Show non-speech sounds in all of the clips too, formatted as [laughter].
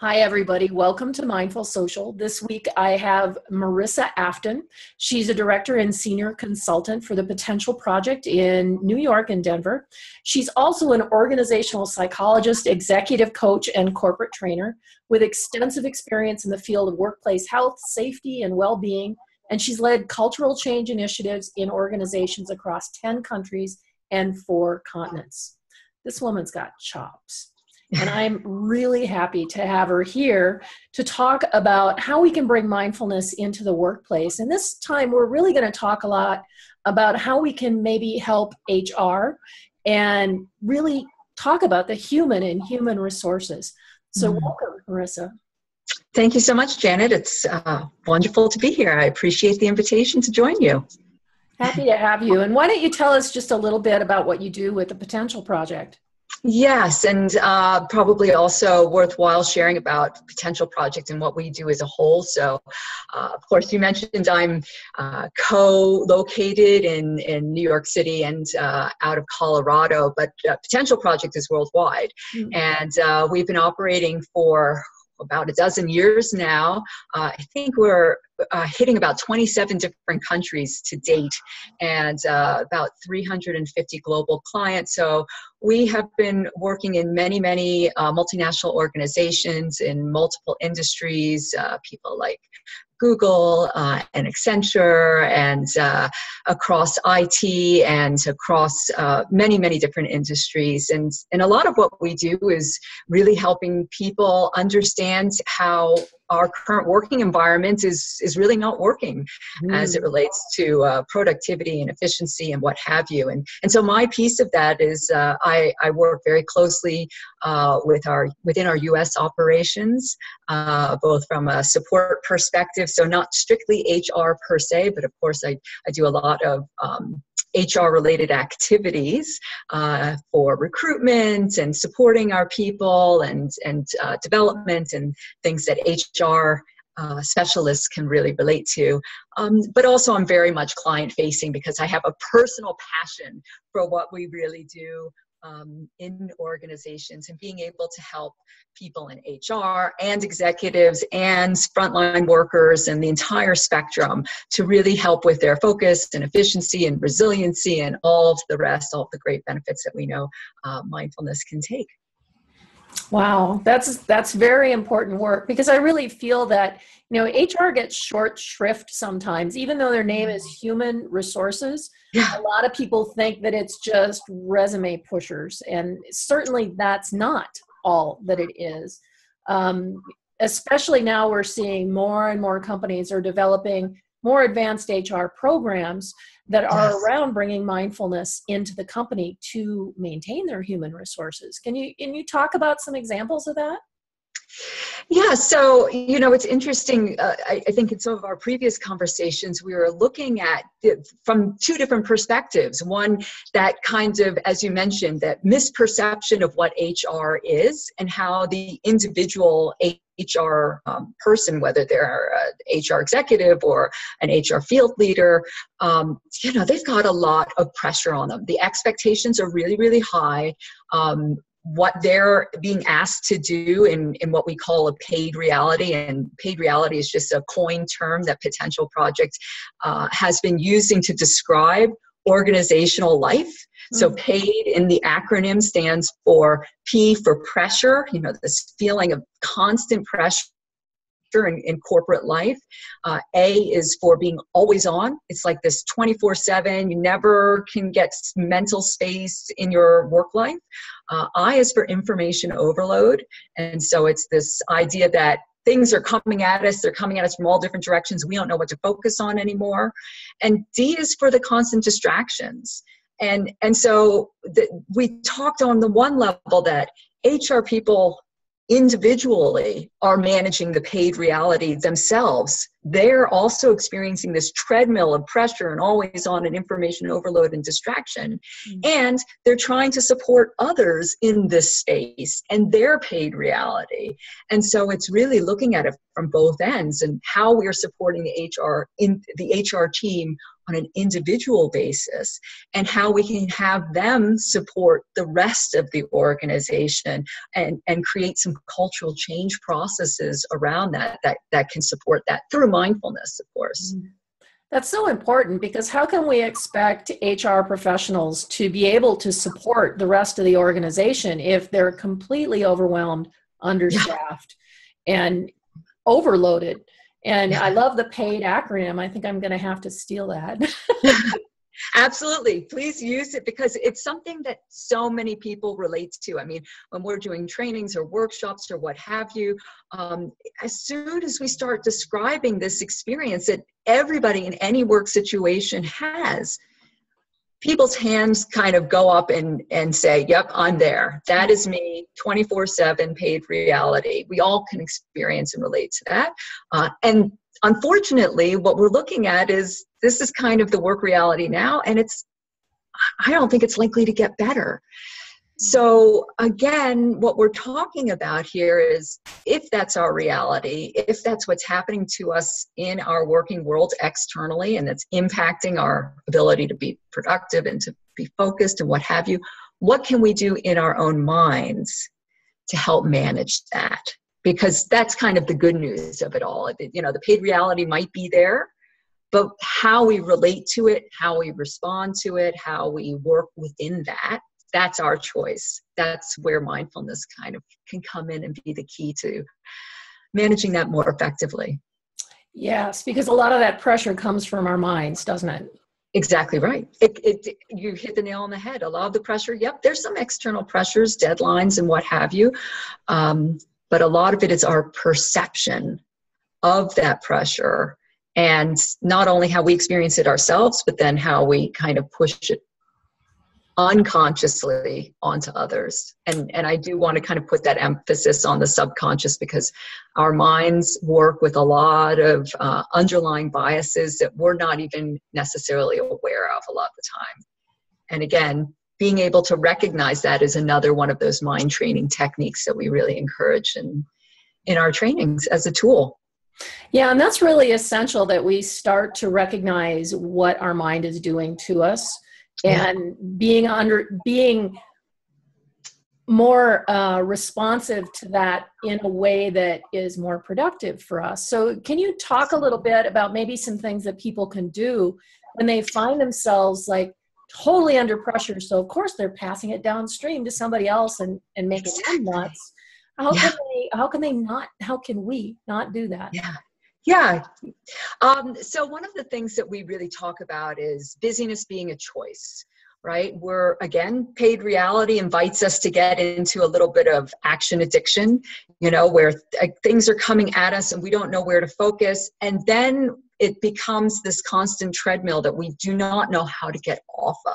Hi, everybody. Welcome to Mindful Social. This week I have Marissa Afton. She's a director and senior consultant for the Potential Project in New York and Denver. She's also an organizational psychologist, executive coach, and corporate trainer with extensive experience in the field of workplace health, safety, and well being. And she's led cultural change initiatives in organizations across 10 countries and four continents. This woman's got chops [laughs] and I'm really happy to have her here to talk about how we can bring mindfulness into the workplace. And this time, we're really going to talk a lot about how we can maybe help HR and really talk about the human and human resources. So, mm. welcome, Marissa. Thank you so much, Janet. It's uh, wonderful to be here. I appreciate the invitation to join you. Happy to have you. And why don't you tell us just a little bit about what you do with the Potential Project? Yes, and uh, probably also worthwhile sharing about potential projects and what we do as a whole. So, uh, of course, you mentioned I'm uh, co-located in, in New York City and uh, out of Colorado, but uh, potential project is worldwide, mm-hmm. and uh, we've been operating for about a dozen years now. Uh, I think we're uh, hitting about 27 different countries to date and uh, about 350 global clients. So we have been working in many, many uh, multinational organizations in multiple industries, uh, people like Google uh, and Accenture and uh, across IT and across uh, many, many different industries. And, and a lot of what we do is really helping people understand how our current working environment is is really not working mm. as it mm. relates to uh, productivity and efficiency and what have you and and so my piece of that is uh, I, I work very closely uh, with our within our US operations uh, both from a support perspective so not strictly HR per se but of course I, I do a lot of um, HR related activities uh, for recruitment and supporting our people and, and uh, development and things that HR uh, specialists can really relate to. Um, but also, I'm very much client facing because I have a personal passion for what we really do um, in organizations and being able to help people in HR and executives and frontline workers and the entire spectrum to really help with their focus and efficiency and resiliency and all of the rest, all of the great benefits that we know uh, mindfulness can take. Wow, that's that's very important work because I really feel that you know HR gets short shrift sometimes, even though their name is human resources. Yeah. A lot of people think that it's just resume pushers, and certainly that's not all that it is. Um, especially now, we're seeing more and more companies are developing more advanced HR programs that are yes. around bringing mindfulness into the company to maintain their human resources. Can you can you talk about some examples of that? Yeah, so you know, it's interesting. Uh, I, I, think in some of our previous conversations, we were looking at it from two different perspectives. One, that kind of, as you mentioned, that misperception of what HR is and how the individual HR um, person, whether they're an HR executive or an HR field leader, um, you know, they've got a lot of pressure on them. The expectations are really, really high. Um, what they're being asked to do in, in what we call a paid reality. And paid reality is just a coin term that Potential Project uh, has been using to describe organizational life. So, mm. paid in the acronym stands for P for pressure, you know, this feeling of constant pressure in, in corporate life. Uh, a is for being always on. It's like this 24 7. You never can get mental space in your work life. Uh, I is for information overload. And so it's this idea that things are coming at us they're coming at us from all different directions we don't know what to focus on anymore and d is for the constant distractions and and so the, we talked on the one level that hr people individually are managing the paid reality themselves, they're also experiencing this treadmill of pressure and always on an information overload and distraction. Mm-hmm. And they're trying to support others in this space and their paid reality. And so it's really looking at it from both ends and how we are supporting the HR in the HR team on an individual basis and how we can have them support the rest of the organization and, and create some cultural change processes around that that, that can support that through mindfulness, of course. Mm-hmm. That's so important because how can we expect HR professionals to be able to support the rest of the organization if they're completely overwhelmed, understaffed, yeah. and overloaded? And yeah. I love the paid acronym. I think I'm going to have to steal that. [laughs] Absolutely. Please use it because it's something that so many people relate to. I mean, when we're doing trainings or workshops or what have you, um, as soon as we start describing this experience that everybody in any work situation has, people's hands kind of go up and, and say, Yep, I'm there. That is me, 24 7 paid reality. We all can experience and relate to that. Uh, and unfortunately, what we're looking at is this is kind of the work reality now, and it's, I don't think it's likely to get better. So, again, what we're talking about here is if that's our reality, if that's what's happening to us in our working world externally, and it's impacting our ability to be productive and to be focused and what have you, what can we do in our own minds to help manage that? Because that's kind of the good news of it all. You know, the paid reality might be there, but how we relate to it, how we respond to it, how we work within that that's our choice. That's where mindfulness kind of can come in and be the key to managing that more effectively. Yes, because a lot of that pressure comes from our minds, doesn't it? Exactly right. It, it, you hit the nail on the head. A lot of the pressure, yep, there's some external pressures, deadlines, and what have you. Um, but a lot of it is our perception of that pressure and not only how we experience it ourselves, but then how we kind of push it unconsciously onto others. And and i do want to kind of put that emphasis on the subconscious because our minds work with a lot of uh, underlying biases that we're not even necessarily aware of a lot of the time. And again being able to recognize that is another one of those mind training techniques that we really encourage in in our trainings as a tool yeah, and that's really essential that we start to recognize what our mind is doing to us and being under being more uh, responsive to that in a way that is more productive for us. So, can you talk a little bit about maybe some things that people can do when they find themselves like totally under pressure? So, of course, they're passing it downstream to somebody else and, and making them nuts. How yeah. can they? How can they not? How can we not do that? Yeah. Yeah. Um, so, one of the things that we really talk about is busyness being a choice, right? We're, again, paid reality invites us to get into a little bit of action addiction, you know, where th- things are coming at us and we don't know where to focus. And then it becomes this constant treadmill that we do not know how to get off of.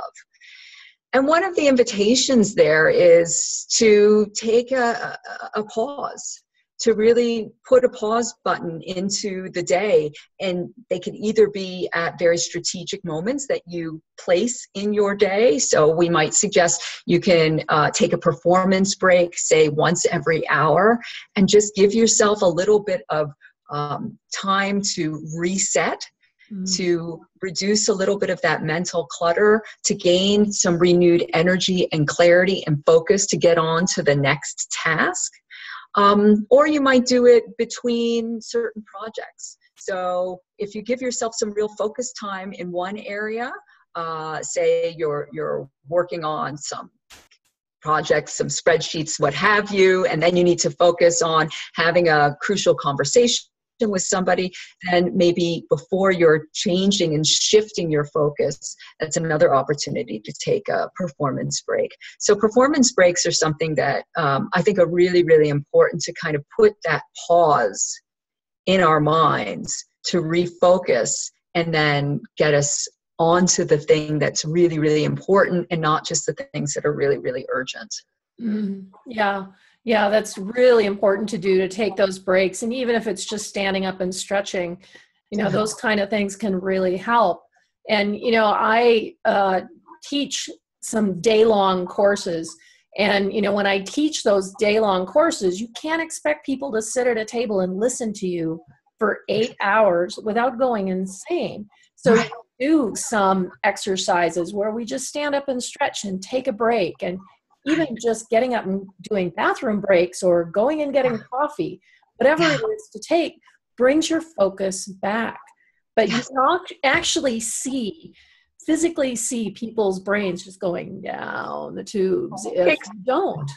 And one of the invitations there is to take a, a, pause to really put a pause button into the day. And they can either be at very strategic moments that you place in your day. So we might suggest you can uh, take a performance break say once every hour and just give yourself a little bit of um, time to reset mm-hmm. to reduce a little bit of that mental clutter, to gain some renewed energy and clarity and focus to get on to the next task. Um, or you might do it between certain projects. So if you give yourself some real focus time in one area, uh, say you're you're working on some projects, some spreadsheets, what have you, and then you need to focus on having a crucial conversation with somebody, then maybe before you're changing and shifting your focus, that's another opportunity to take a performance break. So, performance breaks are something that um, I think are really, really important to kind of put that pause in our minds to refocus and then get us onto the thing that's really, really important and not just the things that are really, really urgent. Mm, yeah. Yeah, that's really important to do to take those breaks. And even if it's just standing up and stretching, you know, those kind of things can really help. And, you know, I uh, teach some day long courses. And, you know, when I teach those day long courses, you can't expect people to sit at a table and listen to you for eight hours without going insane. So, do some exercises where we just stand up and stretch and take a break and even just getting up and doing bathroom breaks or going and getting coffee whatever it is to take brings your focus back. But you can actually see physically see people's brains just going down the tubes if you don't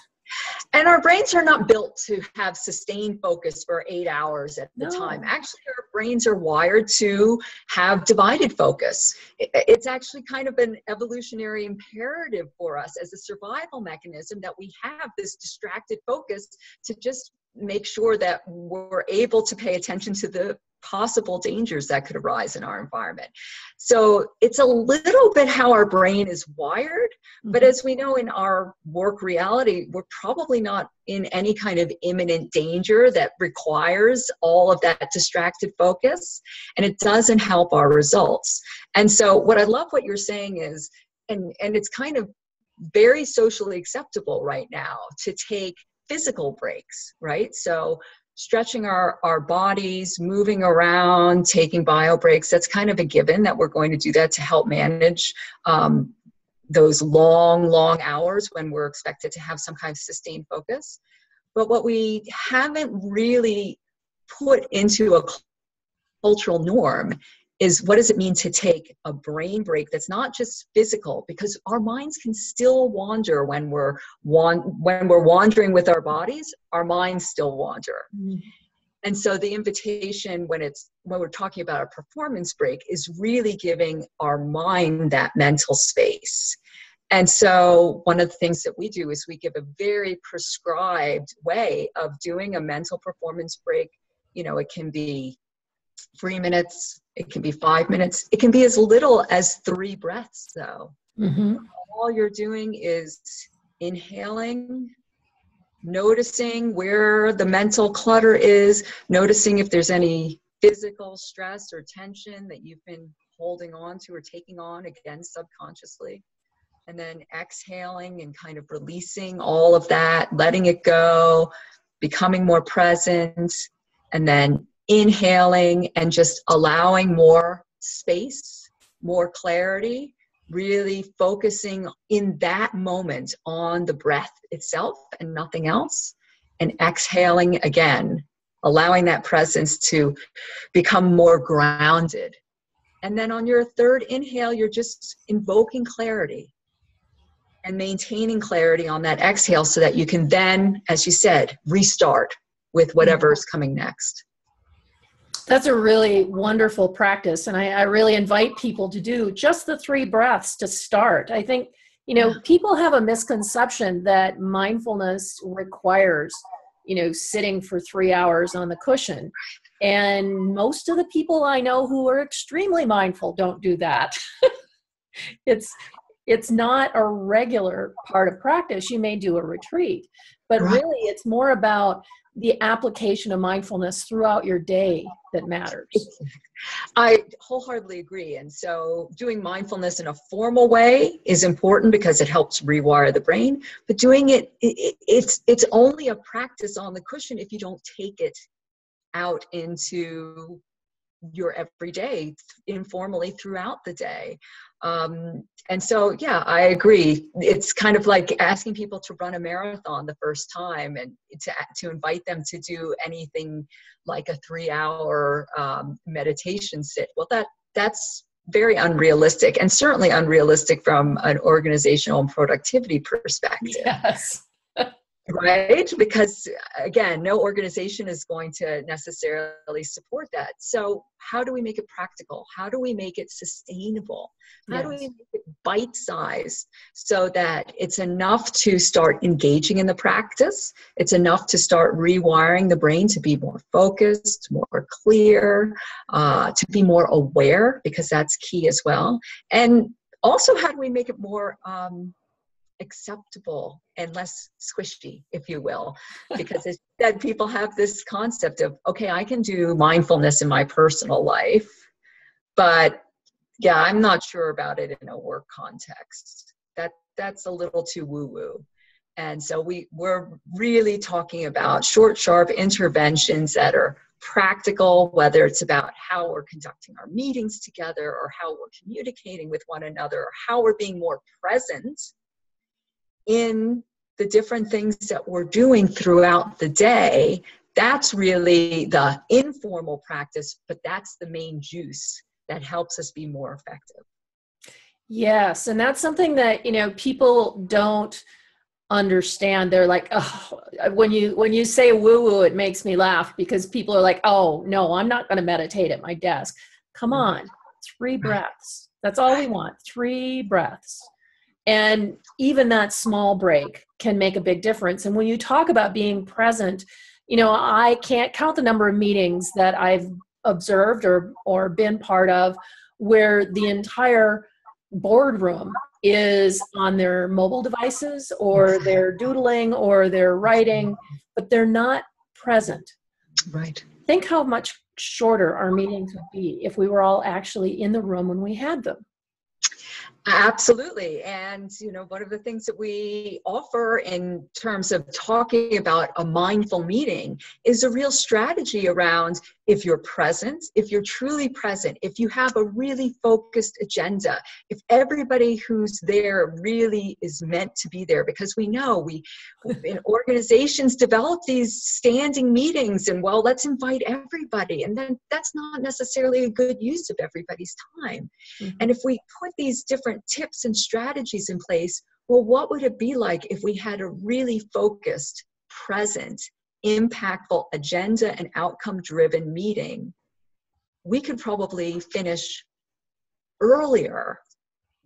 and our brains are not built to have sustained focus for eight hours at the no. time. Actually, our brains are wired to have divided focus. It's actually kind of an evolutionary imperative for us as a survival mechanism that we have this distracted focus to just make sure that we're able to pay attention to the possible dangers that could arise in our environment. So it's a little bit how our brain is wired, but mm-hmm. as we know in our work reality, we're probably not in any kind of imminent danger that requires all of that distracted focus, and it doesn't help our results. And so what I love what you're saying is, and, and it's kind of very socially acceptable right now to take physical breaks, right? So stretching our, our bodies, moving around, taking bio breaks, that's kind of a given that we're going to do that to help manage um, those long, long hours when we're expected to have some kind of sustained focus. But what we haven't really put into a cultural norm is what does it mean to take a brain break that's not just physical because our minds can still wander when we're when we're wandering with our bodies our minds still wander. Mm-hmm. and so the invitation when it's when we're talking about a performance break is really giving our mind that mental space. And so one of the things that we do is we give a very prescribed way of doing a mental performance break. You know it can be three minutes, it can be five minutes, it can be as little as three breaths, though. Mm-hmm. All you're doing is inhaling, noticing where the mental clutter is, noticing if there's any physical stress or tension that you've been holding on to or taking on again subconsciously. And then exhaling and kind of releasing all of that, letting it go, becoming more present, and then inhaling and just allowing more space, more clarity, really focusing in that moment on the breath itself and nothing else, and exhaling again, allowing that presence to become more grounded. And then on your third inhale, you're just invoking clarity and maintaining clarity on that exhale so that you can then, as you said, restart with whatever is coming next. That's a really wonderful practice. And I, I, really invite people to do just the three breaths to start. I think, you know, people have a misconception that mindfulness requires, you know, sitting for three hours on the cushion. And most of the people I know who are extremely mindful don't do that. [laughs] it's it's not a regular part of practice. You may do a retreat, but really it's more about the application of mindfulness throughout your day that matters. I wholeheartedly agree. And so, doing mindfulness in a formal way is important because it helps rewire the brain. But doing it, it it's it's only a practice on the cushion if you don't take it out into your everyday informally throughout the day um, and so yeah i agree. It's kind of like asking people to run a marathon the first time and to, to invite them to do anything like a three hour um, meditation sit. Well that that's very unrealistic and certainly unrealistic from an organizational and productivity perspective. Yes right? Because again no organization is going to necessarily support that. So how do we make it practical? How do we make it sustainable? How yes. do we make it bite sized so that it's enough to start engaging in the practice? It's enough to start rewiring the brain to be more focused more clear uh, to be more aware because that's key as well. And also how do we make it more um, acceptable and less squishy, if you will, because instead people have this concept of, okay, I can do mindfulness in my personal life, but yeah, I'm not sure about it in a work context. That that's a little too woo-woo. And so we we're really talking about short, sharp interventions that are practical, whether it's about how we're conducting our meetings together or how we're communicating with one another or how we're being more present in the different things that we're doing throughout the day. That's really the informal practice, but that's the main juice that helps us be more effective. Yes, and that's something that, you know, people don't understand they're like oh when you when you say woo woo it makes me laugh because people are like oh no i'm not going to meditate at my desk come mm-hmm. on three breaths that's all we want three breaths and even that small break can make a big difference and when you talk about being present you know i can't count the number of meetings that i've observed or or been part of where the entire boardroom is on their mobile devices or mm-hmm. they're doodling or they're writing, but they're not present. Right. Think how much shorter our meetings would be if we were all actually in the room when we had them. Absolutely. And, you know, one of the things that we offer in terms of talking about a mindful meeting is a real strategy around if you're present, if you're truly present, if you have a really focused agenda, if everybody who's there really is meant to be there, because we know we in organizations develop these standing meetings and well, let's invite everybody. And then that's not necessarily a good use of everybody's time. Mm-hmm. And if we put these different tips and strategies in place, well, what would it be like if we had a really focused, present, impactful agenda and outcome driven meeting, we could probably finish earlier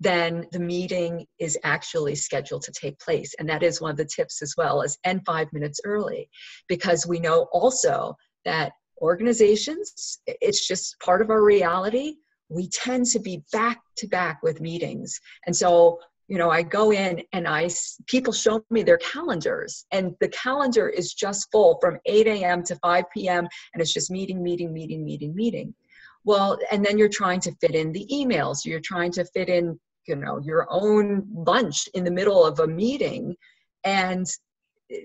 than the meeting is actually scheduled to take place. And that is one of the tips as well as end five minutes early, because we know also that organizations, it's just part of our reality. We tend to be back to back with meetings. And so you know i go in and i people show me their calendars and the calendar is just full from 8 a.m to 5 p.m and it's just meeting meeting meeting meeting meeting. Well and then you're trying to fit in the emails you're trying to fit in you know your own lunch in the middle of a meeting and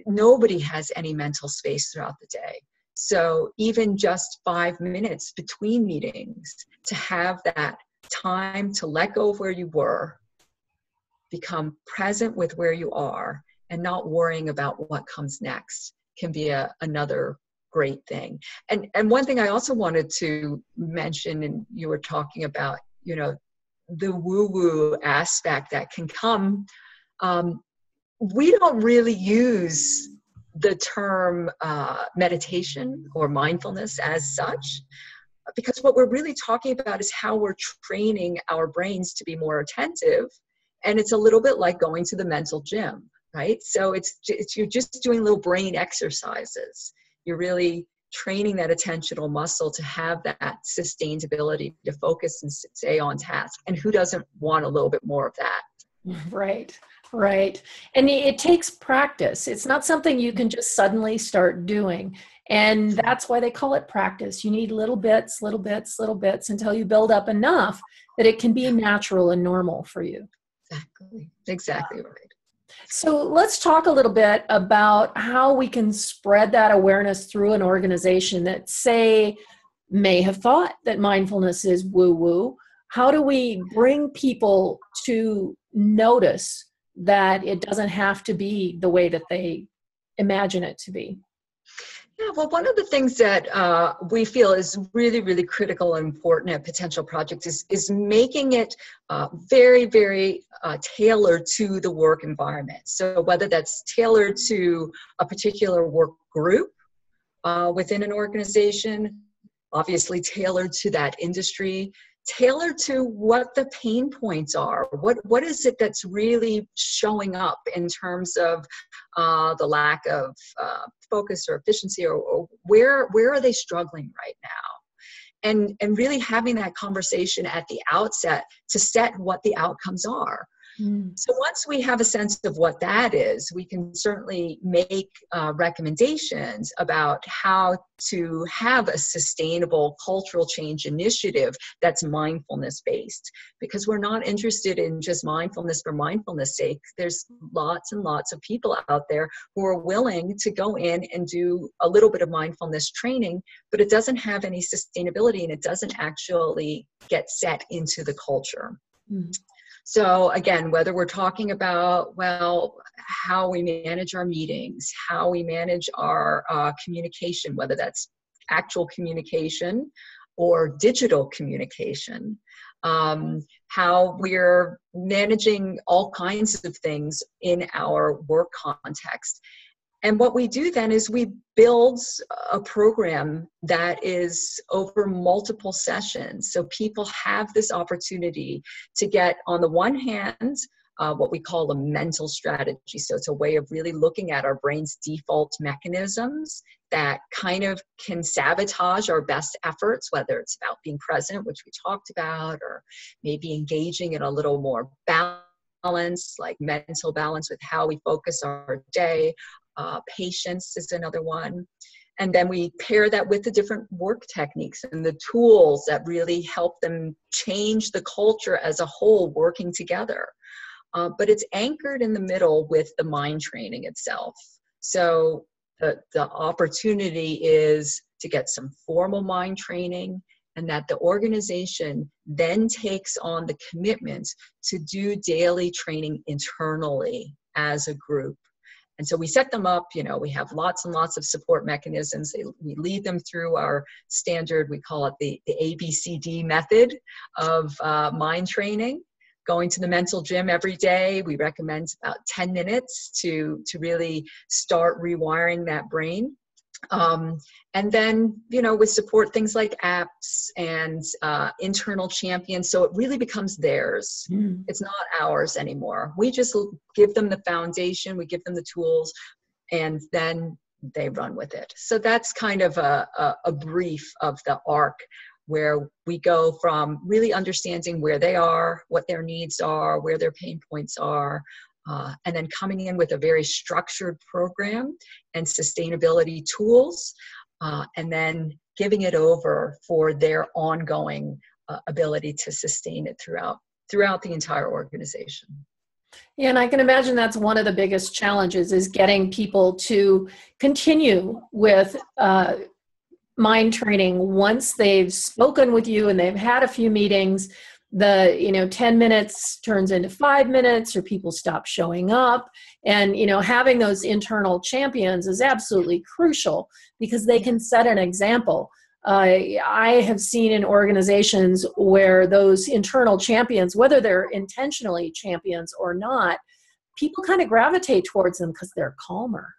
nobody has any mental space throughout the day. So even just five minutes between meetings to have that time to let go of where you were become present with where you are and not worrying about what comes next can be a, another great thing. And and one thing I also wanted to mention, and you were talking about, you know, the woo-woo aspect that can come. Um, we don't really use the term uh, meditation or mindfulness as such because what we're really talking about is how we're training our brains to be more attentive and it's a little bit like going to the mental gym right? So it's, it's you're just doing little brain exercises. You're really training that attentional muscle to have that sustained ability to focus and stay on task. And who doesn't want a little bit more of that? [laughs] Right right. And it takes practice. It's not something you can mm-hmm. just suddenly start doing. And that's why they call it practice. You need little bits little bits little bits until you build up enough that it can be natural and normal for you Exactly. Exactly right. So let's talk a little bit about how we can spread that awareness through an organization that, say, may have thought that mindfulness is woo woo. How do we bring people to notice that it doesn't have to be the way that they imagine it to be? Yeah, well, one of the things that uh, we feel is really, really critical and important at potential projects is, is making it uh, very, very uh, tailored to the work environment. So, whether that's tailored to a particular work group uh, within an organization, obviously tailored to that industry, tailored to what the pain points are. What what is it that's really showing up in terms of uh, the lack of uh, focus or efficiency, or, or where where are they struggling right now? And and really having that conversation at the outset to set what the outcomes are. Mm. So once we have a sense of what that is, we can certainly make uh, recommendations about how to have a sustainable cultural change initiative that's mindfulness based. Because we're not interested in just mindfulness for mindfulness sake. There's lots and lots of people out there who are willing to go in and do a little bit of mindfulness training, but it doesn't have any sustainability and it doesn't actually get set into the culture. Mm. So, again, whether we're talking about, well, how we manage our meetings, how we manage our uh, communication, whether that's actual communication or digital communication, um, how we're managing all kinds of things in our work context. And what we do then is we build a program that is over multiple sessions. So people have this opportunity to get, on the one hand, uh, what we call a mental strategy. So it's a way of really looking at our brain's default mechanisms that kind of can sabotage our best efforts, whether it's about being present, which we talked about, or maybe engaging in a little more balance, like mental balance with how we focus our day, uh, patience is another one. And then we pair that with the different work techniques and the tools that really help them change the culture as a whole working together. Uh, but it's anchored in the middle with the mind training itself. So the, the opportunity is to get some formal mind training and that the organization then takes on the commitment to do daily training internally as a group and so we set them up, you know, we have lots and lots of support mechanisms. We lead them through our standard, we call it the, the ABCD method of uh, mind training. Going to the mental gym every day, we recommend about 10 minutes to, to really start rewiring that brain. Um, and then, you know, with support things like apps and uh, internal champions, so it really becomes theirs. Mm. It's not ours anymore. We just give them the foundation, we give them the tools, and then they run with it. So that's kind of a, a, a brief of the arc where we go from really understanding where they are, what their needs are, where their pain points are, uh, and then coming in with a very structured program and sustainability tools, uh, and then giving it over for their ongoing uh, ability to sustain it throughout throughout the entire organization. Yeah, and I can imagine that's one of the biggest challenges is getting people to continue with uh, mind training once they've spoken with you and they've had a few meetings the you know 10 minutes turns into five minutes or people stop showing up. And you know having those internal champions is absolutely crucial because they can set an example. Uh, i have seen in organizations where those internal champions whether they're intentionally champions or not people kind of gravitate towards them because they're calmer.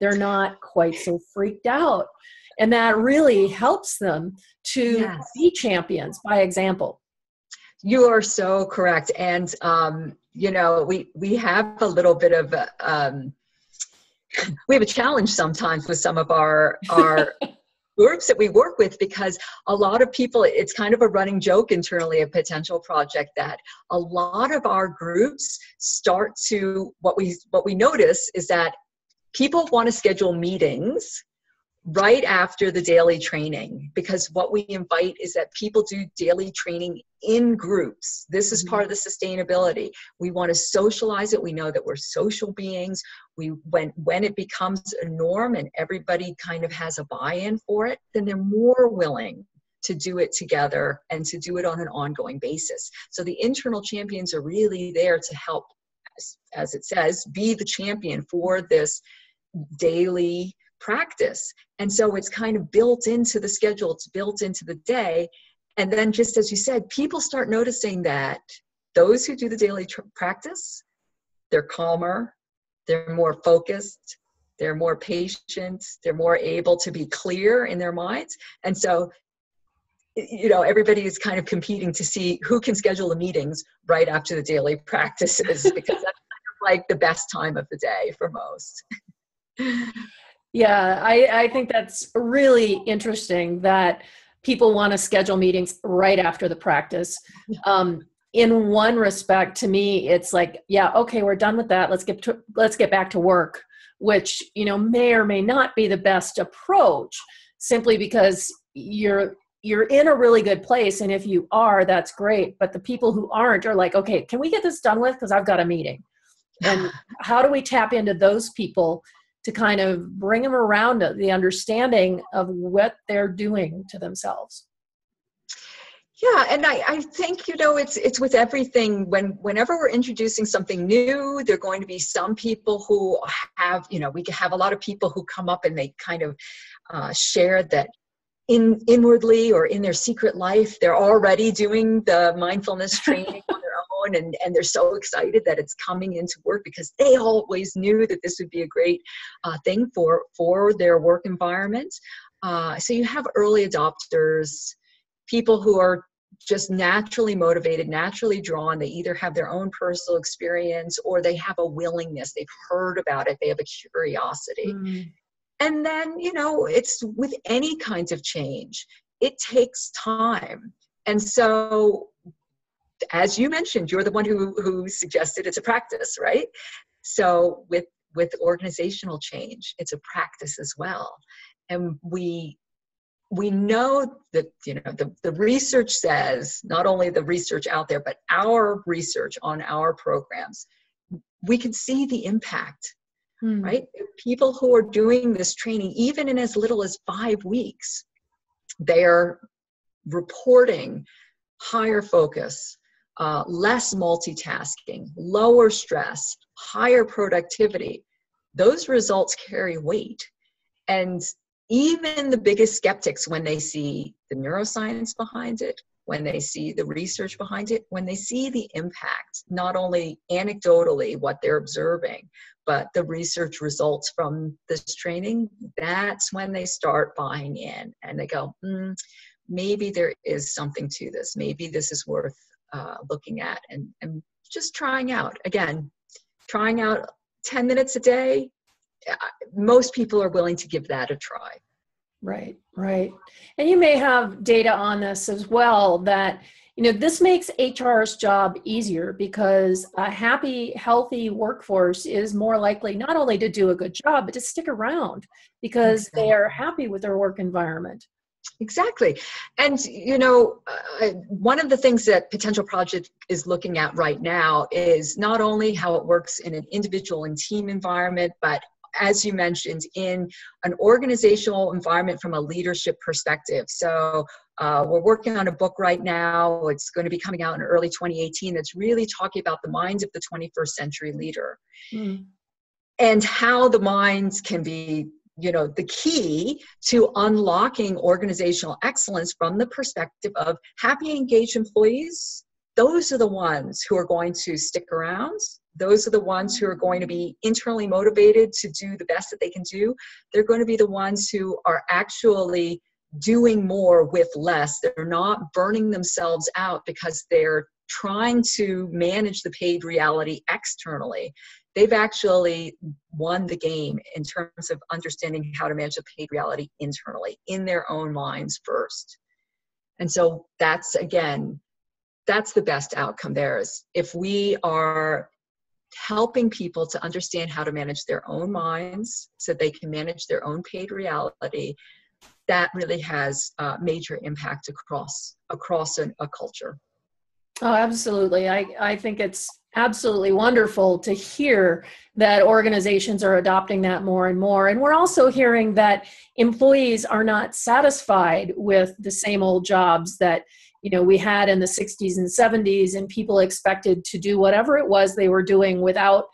They're not quite so freaked out. And that really helps them to yes. be champions. By example you are so correct. And, um, you know, we, we have a little bit of, um, we have a challenge sometimes with some of our, our [laughs] groups that we work with because a lot of people it's kind of a running joke internally a potential project that a lot of our groups start to what we what we notice is that people want to schedule meetings right after the daily training because what we invite is that people do daily training in groups. This is mm-hmm. part of the sustainability. We want to socialize it. We know that we're social beings. We when when it becomes a norm and everybody kind of has a buy-in for it then they're more willing to do it together and to do it on an ongoing basis. So the internal champions are really there to help as, as it says be the champion for this daily practice. And so it's kind of built into the schedule, it's built into the day. And then, just as you said, people start noticing that those who do the daily tr- practice, they're calmer, they're more focused, they're more patient, they're more able to be clear in their minds. And so, you know, everybody is kind of competing to see who can schedule the meetings right after the daily [laughs] practices because that's kind of like the best time of the day for most. [laughs] Yeah, I, I think that's really interesting that people want to schedule meetings right after the practice. Um, in one respect to me it's like yeah okay we're done with that let's get to let's get back to work which you know may or may not be the best approach simply because you're you're in a really good place and if you are that's great but the people who aren't are like okay can we get this done with? Because i've got a meeting. And [laughs] how do we tap into those people to kind of bring them around the understanding of what they're doing to themselves. Yeah and I, I think you know it's it's with everything when whenever we're introducing something new there are going to be some people who have you know we have a lot of people who come up and they kind of uh, share that in inwardly or in their secret life they're already doing the mindfulness [laughs] training on their and, and they're so excited that it's coming into work because they always knew that this would be a great uh, thing for for their work environment uh, so you have early adopters people who are just naturally motivated, naturally drawn. They either have their own personal experience or they have a willingness. They've heard about it. They have a curiosity. Mm. And then, you know, it's with any kinds of change, it takes time. And so, as you mentioned, you're the one who, who suggested it's a practice, right? So, with with organizational change, it's a practice as well. And we we know that you know the, the research says not only the research out there but our research on our programs we can see the impact hmm. right people who are doing this training even in as little as five weeks they are reporting higher focus uh, less multitasking lower stress higher productivity those results carry weight and even the biggest skeptics, when they see the neuroscience behind it, when they see the research behind it, when they see the impact, not only anecdotally what they're observing, but the research results from this training, that's when they start buying in and they go, mm, maybe there is something to this. Maybe this is worth uh, looking at and, and just trying out. Again, trying out 10 minutes a day, most people are willing to give that a try. Right, right. And you may have data on this as well that you know this makes HR's job easier because a happy, healthy workforce is more likely not only to do a good job but to stick around because they are happy with their work environment. Exactly. And, you know, uh, one of the things that Potential Project is looking at right now is not only how it works in an individual and team environment, but as you mentioned, in an organizational environment from a leadership perspective. So uh, we're working on a book right now. It's going to be coming out in early 2018 that's really talking about the minds of the 21st century leader mm. and how the minds can be you know the key to unlocking organizational excellence from the perspective of happy engaged employees those are the ones who are going to stick around those are the ones who are going to be internally motivated to do the best that they can do. They're going to be the ones who are actually doing more with less. They're not burning themselves out because they're trying to manage the paid reality externally. They've actually won the game in terms of understanding how to manage the paid reality internally in their own minds first. And so that's again, that's the best outcome there is if we are helping people to understand how to manage their own minds so they can manage their own paid reality that really has a major impact across across a, a culture oh absolutely i i think it's absolutely wonderful to hear that organizations are adopting that more and more. And we're also hearing that employees are not satisfied with the same old jobs that you know we had in the 60s and 70s and people expected to do whatever it was they were doing without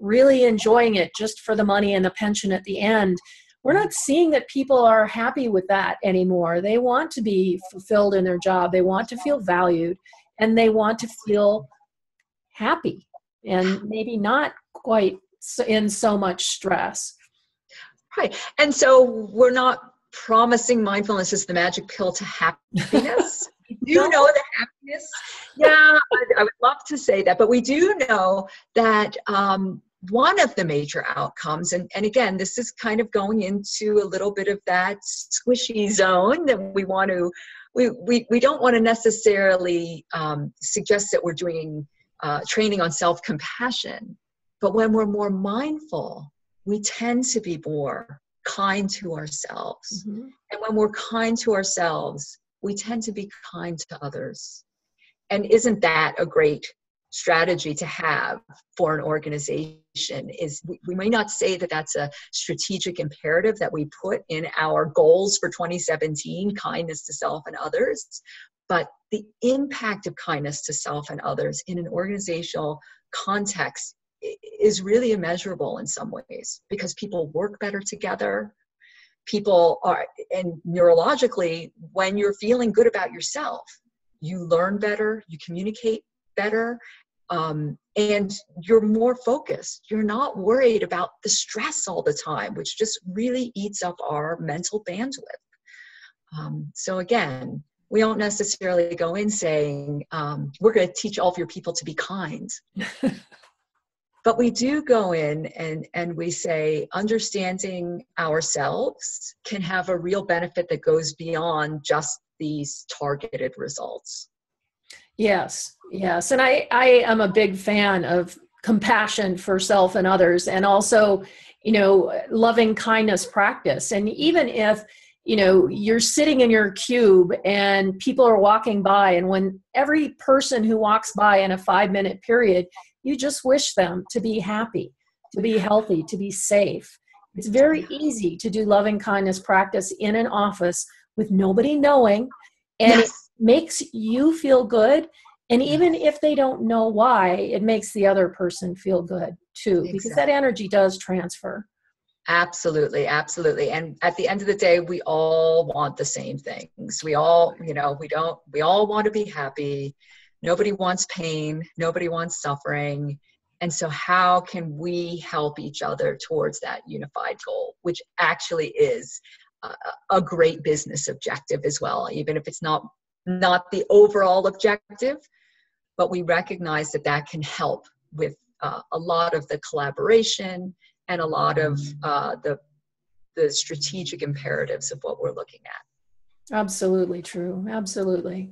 really enjoying it just for the money and the pension at the end. We're not seeing that people are happy with that anymore. They want to be fulfilled in their job. They want to feel valued and they want to feel happy and maybe not quite in so much stress right and so we're not promising mindfulness is the magic pill to happiness [laughs] we do know the happiness. Yeah, I, I, would love to say that, but we do know that um, one of the major outcomes, and, and again, this is kind of going into a little bit of that squishy zone that we want to we, we, we don't want to necessarily um, suggest that we're doing uh, training on self compassion, but when we're more mindful, we tend to be more kind to ourselves. Mm-hmm. And when we're kind to ourselves, we tend to be kind to others. And isn't that a great strategy to have for an organization is we, we, may not say that that's a strategic imperative that we put in our goals for 2017 kindness to self and others but the impact of kindness to self and others in an organizational context is really immeasurable in some ways because people work better together. People are and neurologically when you're feeling good about yourself you learn better you communicate better um, and you're more focused. You're not worried about the stress all the time which just really eats up our mental bandwidth. Um, so again we don't necessarily go in saying um, we're going to teach all of your people to be kind. [laughs] But we do go in and and we say understanding ourselves can have a real benefit that goes beyond just these targeted results. Yes yes and i i am a big fan of compassion for self and others and also you know loving kindness practice. And even if you know you're sitting in your cube and people are walking by and when every person who walks by in a 5 minute period you just wish them to be happy, to be healthy, to be safe. It's very easy to do loving kindness practice in an office with nobody knowing, and yes. it makes you feel good. And even if they don't know why, it makes the other person feel good too, exactly. because that energy does transfer. Absolutely, absolutely. And at the end of the day, we all want the same things. We all, you know, we don't, we all want to be happy. Nobody wants pain, nobody wants suffering. And so, how can we help each other towards that unified goal, which actually is a, a great business objective as well, even if it's not not the overall objective, but we recognize that that can help with uh, a lot of the collaboration and a lot of uh, the the strategic imperatives of what we're looking at. Absolutely true. Absolutely.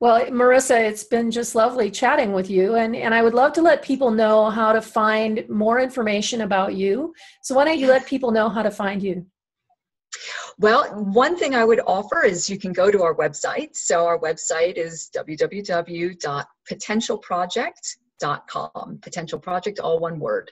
Well, Marissa, it's been just lovely chatting with you, and, and I would love to let people know how to find more information about you. So, why don't you let people know how to find you? Well, one thing I would offer is you can go to our website. So, our website is www.potentialproject.com. Potential Project, all one word.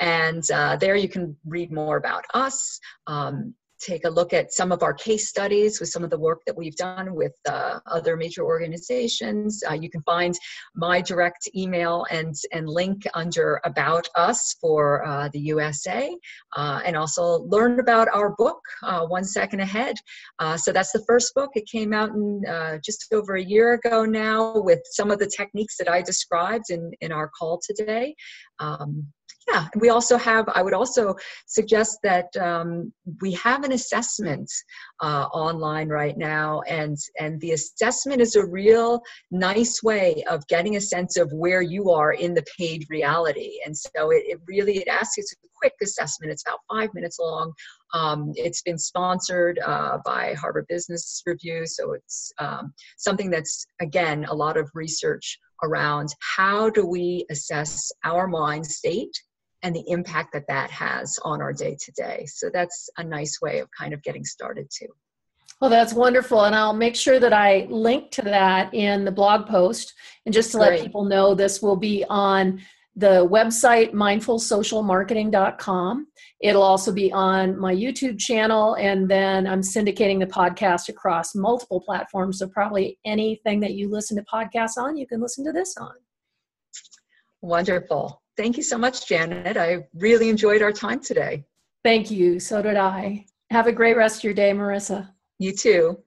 And uh, there you can read more about us. Um, take a look at some of our case studies with some of the work that we've done with uh, other major organizations. Uh, you can find my direct email and, and link under About Us for uh, the USA, uh, and also learn about our book, uh, One Second Ahead. Uh, so that's the first book. It came out in, just over a year ago now with some of the techniques that I described in, in our call today. Um, yeah, we also have, I would also suggest that um, we have an assessment uh, online right now, and, and the assessment is a real nice way of getting a sense of where you are in the PAID reality. And so it, it really, it asks you a quick assessment. It's about five minutes long. Um, it's been sponsored uh, by Harvard Business Review, so it's um, something that's, again, a lot of research around how do we assess our mind state and the impact that that has on our day to day. So that's a nice way of kind of getting started too. Well, that's wonderful. And I'll make sure that I link to that in the blog post. And just to Great. let people know, this will be on the website mindfulsocialmarketing.com. It'll also be on my YouTube channel. And then I'm syndicating the podcast across multiple platforms. So, probably anything that you listen to podcasts on, you can listen to this on. Wonderful. Thank you so much, Janet. I really enjoyed our time today. Thank you. So did I. Have a great rest of your day, Marissa. You too.